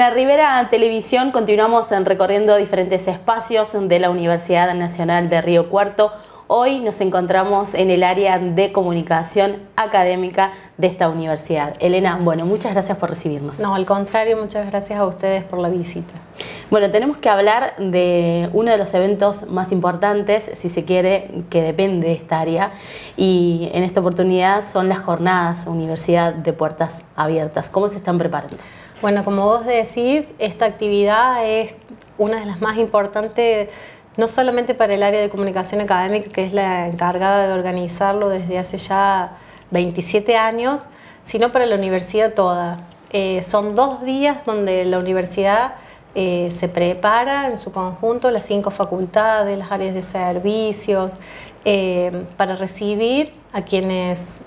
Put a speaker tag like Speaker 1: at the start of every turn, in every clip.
Speaker 1: la Rivera Televisión continuamos recorriendo diferentes espacios de la Universidad Nacional de Río Cuarto. Hoy nos encontramos en el área de comunicación académica de esta universidad. Elena, bueno, muchas gracias por recibirnos.
Speaker 2: No, al contrario, muchas gracias a ustedes por la visita.
Speaker 1: Bueno, tenemos que hablar de uno de los eventos más importantes, si se quiere, que depende de esta área, y en esta oportunidad son las jornadas Universidad de Puertas Abiertas. ¿Cómo se están preparando?
Speaker 2: Bueno, como vos decís, esta actividad es una de las más importantes no solamente para el área de comunicación académica, que es la encargada de organizarlo desde hace ya 27 años, sino para la universidad toda. Eh, son dos días donde la universidad eh, se prepara en su conjunto, las cinco facultades, las áreas de servicios, eh, para recibir a quienes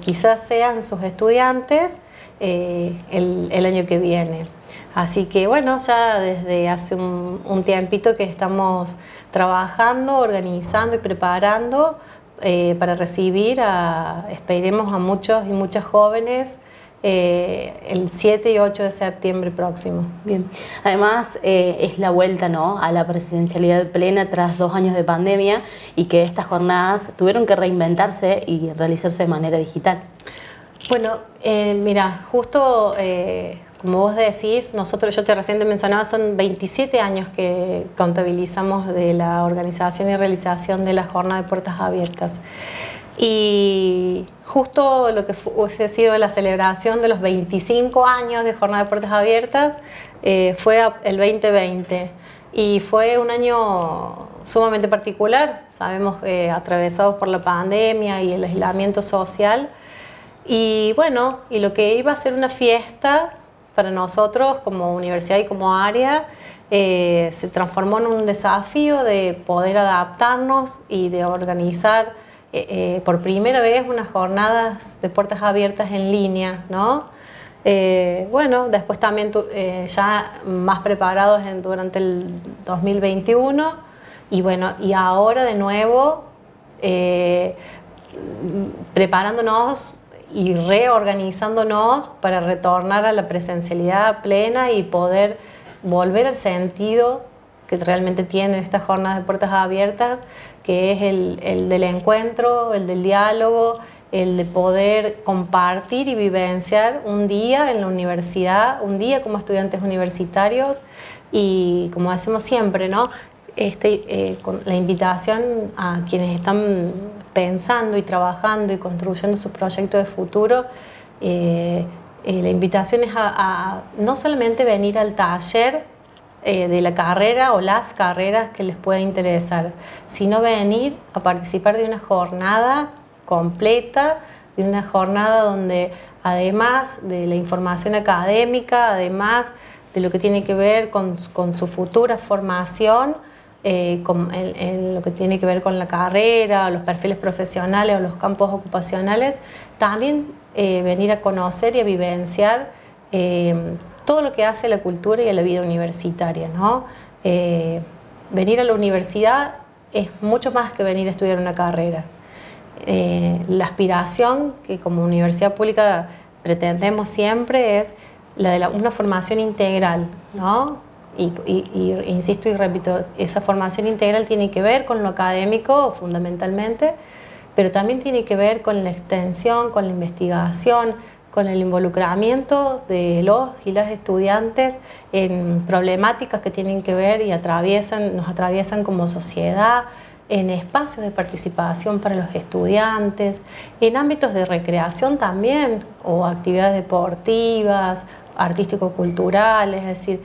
Speaker 2: quizás sean sus estudiantes el, el año que viene. Así que bueno, ya desde hace un, tiempito que estamos trabajando, organizando y preparando eh, para recibir a, esperemos a muchos y muchas jóvenes eh, el 7 y 8 de septiembre próximo.
Speaker 1: Bien, además eh, es la vuelta ¿no? a la presidencialidad plena tras dos años de pandemia y que estas jornadas tuvieron que reinventarse y realizarse de manera digital.
Speaker 2: Bueno, mira, justo como vos decís, nosotros, yo te recién te mencionaba, son 27 años que contabilizamos de la organización y realización de la jornada de puertas abiertas. Y justo lo que hubiese sido la celebración de los 25 años de jornada de puertas abiertas eh, fue el 2020. Y fue un año sumamente particular, sabemos, eh, atravesados por la pandemia y el aislamiento social. Y bueno, y lo que iba a ser una fiesta para nosotros como universidad y como área eh, se transformó en un desafío de poder adaptarnos y de organizar eh, eh, por primera vez unas jornadas de puertas abiertas en línea, ¿no? bueno, después también ya más preparados en, durante el 2021 y bueno, y ahora de nuevo preparándonos y reorganizándonos para retornar a la presencialidad plena y poder volver al sentido que realmente tienen estas jornadas de puertas abiertas, que es el, el, del encuentro, el del diálogo, el de poder compartir y vivenciar un día en la universidad, un día como estudiantes universitarios y como hacemos siempre, ¿no? Este, eh, con la invitación a quienes están pensando y trabajando y construyendo sus proyectos de futuro, eh, eh, la invitación es a, no solamente venir al taller de la carrera o las carreras que les pueda interesar, sino venir a participar de una jornada completa, de una jornada donde además de la información académica, además de lo que tiene que ver con su futura formación, eh, en, lo que tiene que ver con la carrera, los perfiles profesionales o los campos ocupacionales, también eh, venir a conocer y a vivenciar eh, todo lo que hace la cultura y la vida universitaria. ¿no? venir a la universidad es mucho más que venir a estudiar una carrera. la aspiración que como universidad pública pretendemos siempre es la de una formación integral, ¿no? Y, insisto y repito, esa formación integral tiene que ver con lo académico fundamentalmente, pero también tiene que ver con la extensión, con la investigación, con el involucramiento de los y las estudiantes en problemáticas que tienen que ver y atraviesan, nos atraviesan como sociedad, en espacios de participación para los estudiantes, en ámbitos de recreación también, o actividades deportivas, artístico-culturales, es decir,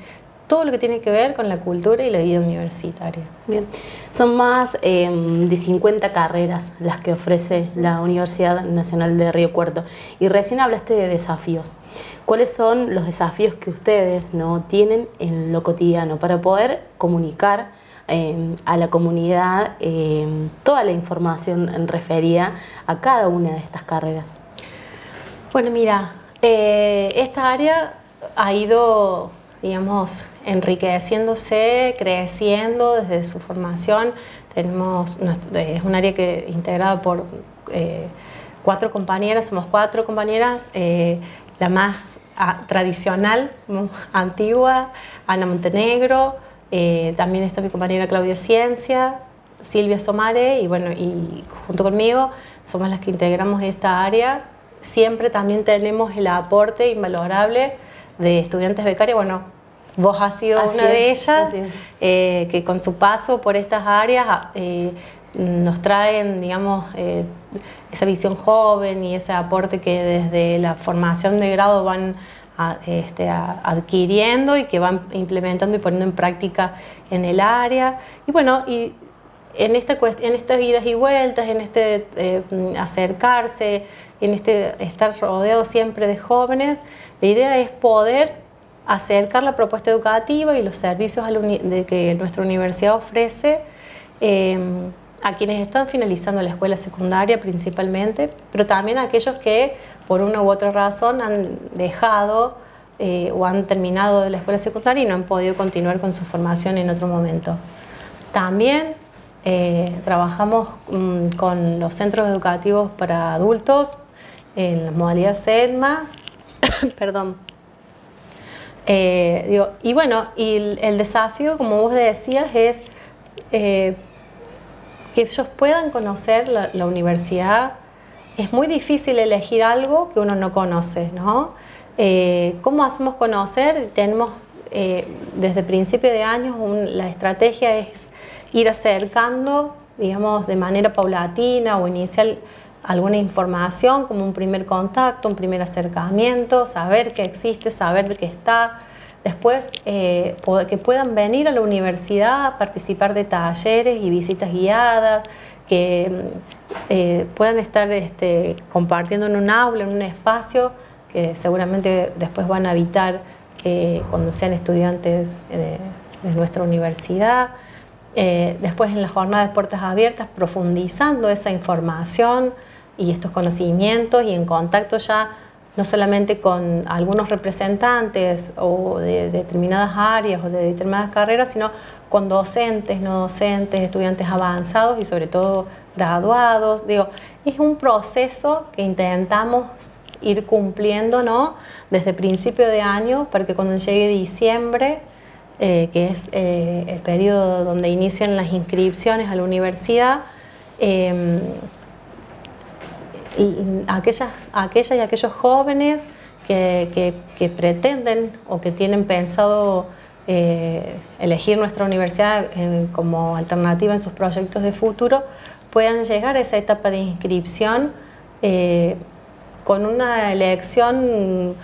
Speaker 2: todo lo que tiene que ver con la cultura y la vida universitaria.
Speaker 1: Bien, son más em, de 50 carreras las que ofrece la Universidad Nacional de Río Cuarto. Y recién hablaste de desafíos. ¿Cuáles son los desafíos que ustedes no tienen en lo cotidiano para poder comunicar em, a la comunidad em, toda la información referida a cada una de estas carreras?
Speaker 2: Bueno, mira, eh, esta área ha ido digamos, enriqueciéndose, creciendo desde su formación. Tenemos, es un área que integrada por eh, cuatro compañeras, somos cuatro compañeras. Eh, la más tradicional, antigua, Ana Montenegro, eh, también está mi compañera Claudia Ciencia, Silvia Somare y bueno, y junto conmigo somos las que integramos esta área. Siempre también tenemos el aporte invalorable de estudiantes becarios. Bueno, vos has sido una de ellas, eh, que con su paso por estas áreas eh, nos traen, digamos, esa visión joven y ese aporte que desde la formación de grado van este, adquiriendo y que van implementando y poniendo en práctica en el área. Y bueno, y en, esta, en estas idas y vueltas, en este eh, acercarse, en este estar rodeado siempre de jóvenes, la idea es poder acercar la propuesta educativa y los servicios que nuestra universidad ofrece eh, a quienes están finalizando la escuela secundaria principalmente, pero también a aquellos que por una u otra razón han dejado eh, o han terminado de la escuela secundaria y no han podido continuar con su formación en otro momento. También eh, trabajamos mm, con los centros educativos para adultos en la modalidad SEDMA, perdón. Eh, y bueno, y el, desafío, como vos decías, es que ellos puedan conocer la, universidad. Es muy difícil elegir algo que uno no conoce, ¿no? Eh, ¿Cómo hacemos conocer? Tenemos eh, desde principio de años la estrategia es ir acercando, digamos, de manera paulatina o inicial alguna información como un primer contacto, un primer acercamiento, saber que existe, saber que está, Después, eh, que puedan venir a la universidad a participar de talleres y visitas guiadas, que mm, eh, puedan estar este, compartiendo en un aula, en un espacio que seguramente después van a habitar eh, cuando sean estudiantes de, nuestra universidad. después en la jornada de puertas abiertas, profundizando esa información y estos conocimientos y en contacto ya no solamente con algunos representantes o de, determinadas áreas o de determinadas carreras, sino con docentes, no docentes, estudiantes avanzados y sobre todo graduados. Digo, es un proceso que intentamos ir cumpliendo ¿no? desde principio de año para que cuando llegue diciembre, eh, que es eh, el periodo donde inician las inscripciones a la universidad, eh, y aquellas, aquellas y aquellos jóvenes que, que, pretenden o que tienen pensado eh, elegir nuestra universidad eh, como alternativa en sus proyectos de futuro, puedan llegar a esa etapa de inscripción eh, con una elección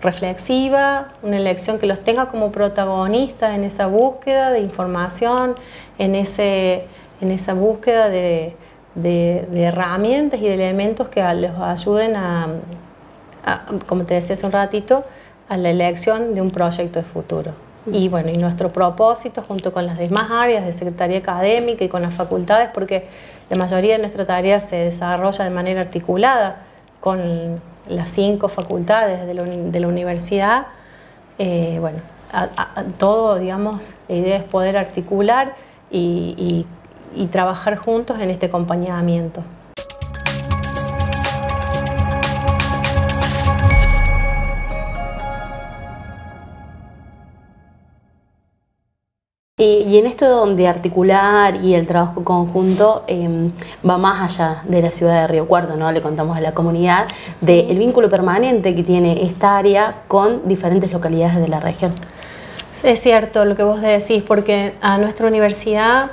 Speaker 2: reflexiva, una elección que los tenga como protagonistas en esa búsqueda de información, en, ese, en esa búsqueda de, de, herramientas y de elementos que les ayuden a, como te decía hace un ratito, a la elección de un proyecto de futuro. Y bueno, y nuestro propósito junto con las demás áreas de Secretaría Académica y con las facultades, porque la mayoría de nuestra tarea se desarrolla de manera articulada con las cinco facultades de la, universidad, eh, bueno, todo, digamos, la idea es poder articular y, y y trabajar juntos en este acompañamiento.
Speaker 1: Y, en esto de articular y el trabajo conjunto em, va más allá de la ciudad de Río Cuarto, ¿no? Le contamos a la comunidad del vínculo permanente que tiene esta área con diferentes localidades de la región.
Speaker 2: Es cierto lo que vos decís, porque a nuestra universidad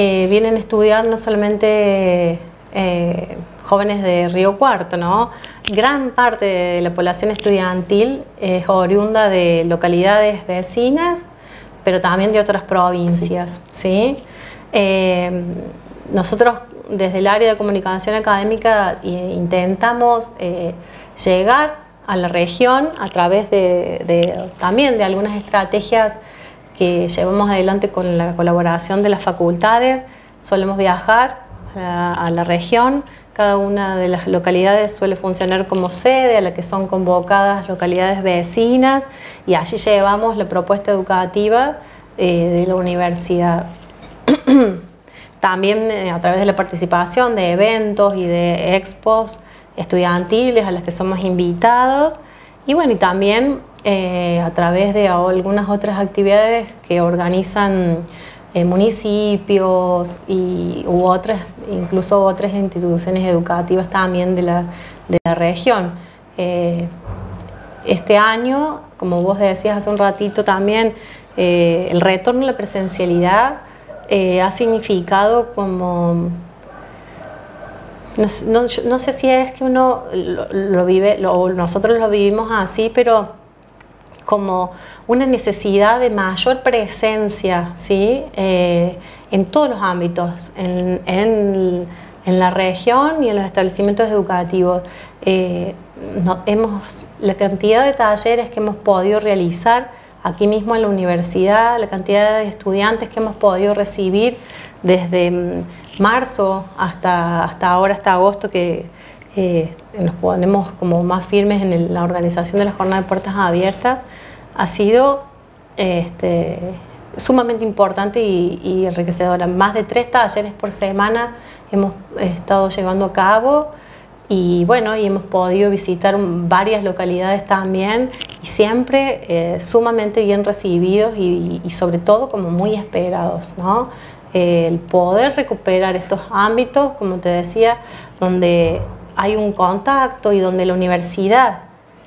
Speaker 2: eh, vienen a estudiar no solamente eh, jóvenes de Río Cuarto, ¿no? Gran parte de la población estudiantil es oriunda de localidades vecinas, pero también de otras provincias, ¿sí? Eh, nosotros desde el área de comunicación académica intentamos llegar a la región a través de, también de algunas estrategias que llevamos adelante con la colaboración de las facultades. Solemos viajar a, la región, cada una de las localidades suele funcionar como sede a la que son convocadas localidades vecinas y allí llevamos la propuesta educativa eh, de la universidad. También eh, a través de la participación de eventos y de expos estudiantiles a las que somos invitados Y bueno, y también eh, a través de algunas otras actividades que organizan eh, municipios y, u otras, incluso otras instituciones educativas también de la, de la región. Eh, este año, como vos decías hace un ratito también, el retorno a la presencialidad ha significado como no, sé si es que uno lo, vive, o nosotros lo vivimos así, pero como una necesidad de mayor presencia ¿sí? Eh, en todos los ámbitos, en, la región y en los establecimientos educativos. Eh, hemos, la cantidad de talleres que hemos podido realizar aquí mismo en la universidad, la cantidad de estudiantes que hemos podido recibir desde mm, marzo hasta, hasta ahora, hasta agosto, que eh, nos ponemos como más firmes en la organización de la jornada de puertas abiertas, ha sido este, sumamente importante y, enriquecedora. Más de tres talleres por semana hemos estado llevando a cabo y bueno, y hemos podido visitar varias localidades también y siempre eh, sumamente bien recibidos y, y, sobre todo como muy esperados, ¿no? el poder recuperar estos ámbitos, como te decía, donde hay un contacto y donde la universidad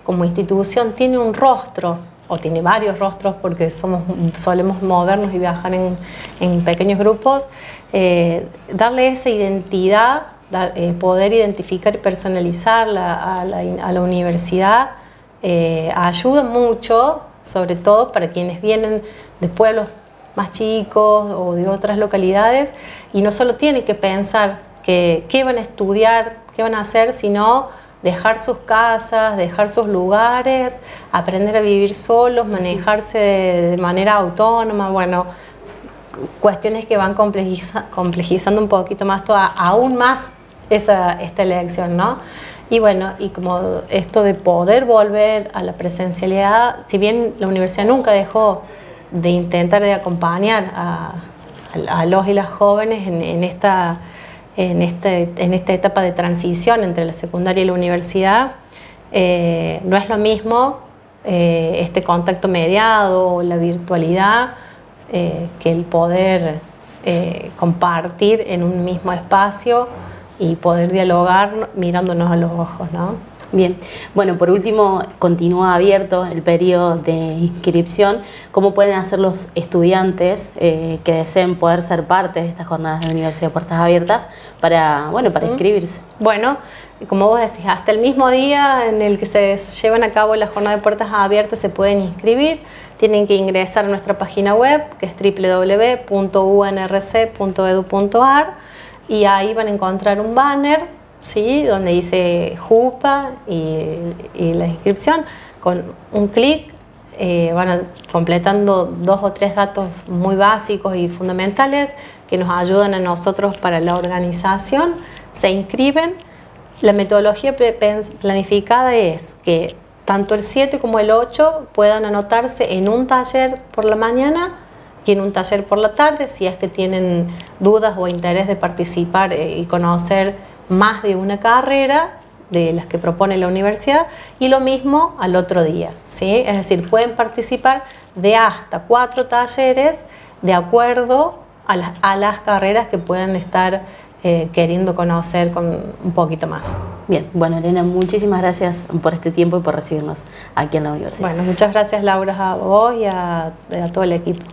Speaker 2: como institución tiene un rostro o tiene varios rostros porque somos, solemos movernos y viajar en, pequeños grupos, eh, darle esa identidad, eh, poder identificar y personalizar a, la, universidad eh, ayuda mucho, sobre todo para quienes vienen de pueblos más chicos o de otras localidades y no solo tienen que pensar que, qué van a estudiar, qué van a hacer, sino dejar sus casas, dejar sus lugares, aprender a vivir solos, manejarse de, manera autónoma, bueno, cuestiones que van complejizando un poquito más, toda, aún más esa, esta elección, ¿no? Y bueno, y como esto de poder volver a la presencialidad, si bien la universidad nunca dejó de intentar de acompañar a, los y las jóvenes en, esta, en, este, en esta etapa de transición entre la secundaria y la universidad. Eh, no es lo mismo eh, este contacto mediado, la virtualidad, eh, que el poder compartir en un mismo espacio y poder dialogar mirándonos a los ojos. ¿no?
Speaker 1: Bien, bueno, por último, continúa abierto el periodo de inscripción. ¿Cómo pueden hacer los estudiantes eh, que deseen poder ser parte de estas jornadas de Universidad de Puertas Abiertas para, bueno, para inscribirse?
Speaker 2: Bueno, como vos decís, hasta el mismo día en el que se llevan a cabo las jornadas de Puertas Abiertas se pueden inscribir. Tienen que ingresar a nuestra página web, que es www.unrc.edu.ar, y ahí van a encontrar un banner ¿sí? donde dice JUPA y, la inscripción. Con un clic eh, van completando dos o tres datos muy básicos y fundamentales que nos ayudan a nosotros para la organización, se inscriben. La metodología planificada es que tanto el 7 como el 8 puedan anotarse en un taller por la mañana y en un taller por la tarde, si es que tienen dudas o interés de participar eh, y conocer más de una carrera de las que propone la universidad y lo mismo al otro día. ¿sí? Es decir, pueden participar de hasta cuatro talleres de acuerdo a las, a las carreras que puedan estar eh, queriendo conocer con un poquito más.
Speaker 1: Bien, bueno Elena, muchísimas gracias por este tiempo y por recibirnos aquí en la universidad.
Speaker 2: Bueno, muchas gracias Laura a vos y a todo el equipo.